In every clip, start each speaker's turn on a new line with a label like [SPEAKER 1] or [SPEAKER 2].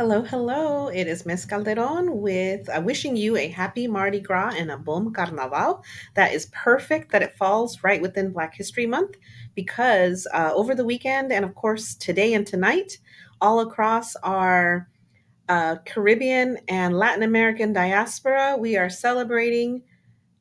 [SPEAKER 1] Hello, hello. It is Miss Calderon with uh, wishing you a happy Mardi Gras and a bon carnaval. That is perfect that it falls right within Black History Month because uh, over the weekend and, of course, today and tonight, all across our uh, Caribbean and Latin American diaspora, we are celebrating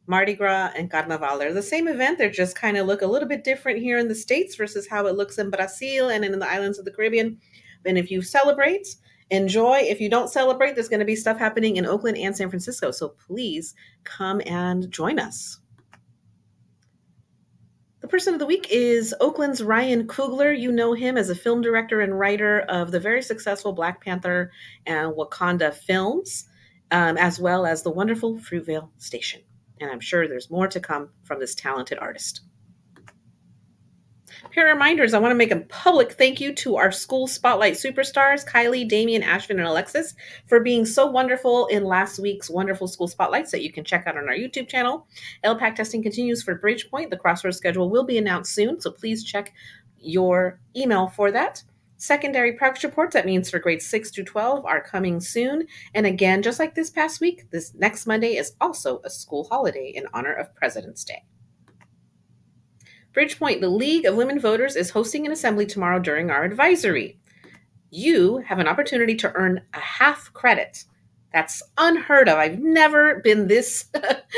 [SPEAKER 1] Mardi Gras and Carnaval. They're the same event, they just kind of look a little bit different here in the States versus how it looks in Brazil and in the islands of the Caribbean. And if you celebrate, enjoy. If you don't celebrate, there's going to be stuff happening in Oakland and San Francisco. So please come and join us. The person of the week is Oakland's Ryan Coogler. You know him as a film director and writer of the very successful Black Panther and Wakanda films, um, as well as the wonderful Fruitvale Station. And I'm sure there's more to come from this talented artist. Are reminders. I want to make a public thank you to our school spotlight superstars, Kylie, Damien, Ashvin, and Alexis, for being so wonderful in last week's wonderful school spotlights that you can check out on our YouTube channel. ELPAC testing continues for Bridgepoint. The crossword schedule will be announced soon, so please check your email for that. Secondary progress reports, that means for grades 6 to 12, are coming soon. And again, just like this past week, this next Monday is also a school holiday in honor of President's Day. Bridgepoint, the League of Women Voters, is hosting an assembly tomorrow during our advisory. You have an opportunity to earn a half credit. That's unheard of. I've never been this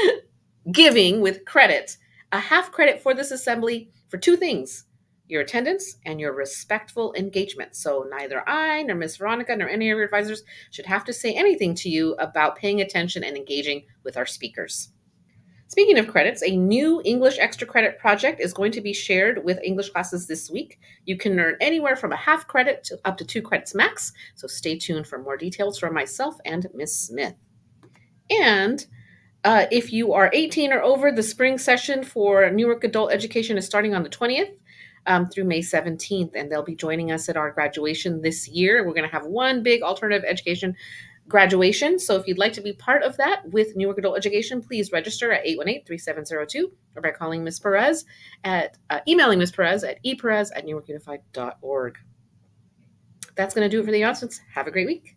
[SPEAKER 1] giving with credit. A half credit for this assembly for two things your attendance and your respectful engagement. So, neither I, nor Miss Veronica, nor any of your advisors should have to say anything to you about paying attention and engaging with our speakers. Speaking of credits, a new English extra credit project is going to be shared with English classes this week. You can earn anywhere from a half credit to up to two credits max, so stay tuned for more details from myself and Miss Smith. And uh, if you are 18 or over, the spring session for Newark Adult Education is starting on the 20th. Um, through May 17th, and they'll be joining us at our graduation this year. We're going to have one big alternative education graduation. So if you'd like to be part of that with Newark Adult Education, please register at 818-3702 or by calling Ms. Perez at, uh, emailing Ms. Perez at eperez at newarkunified.org. That's going to do it for the announcements. Have a great week.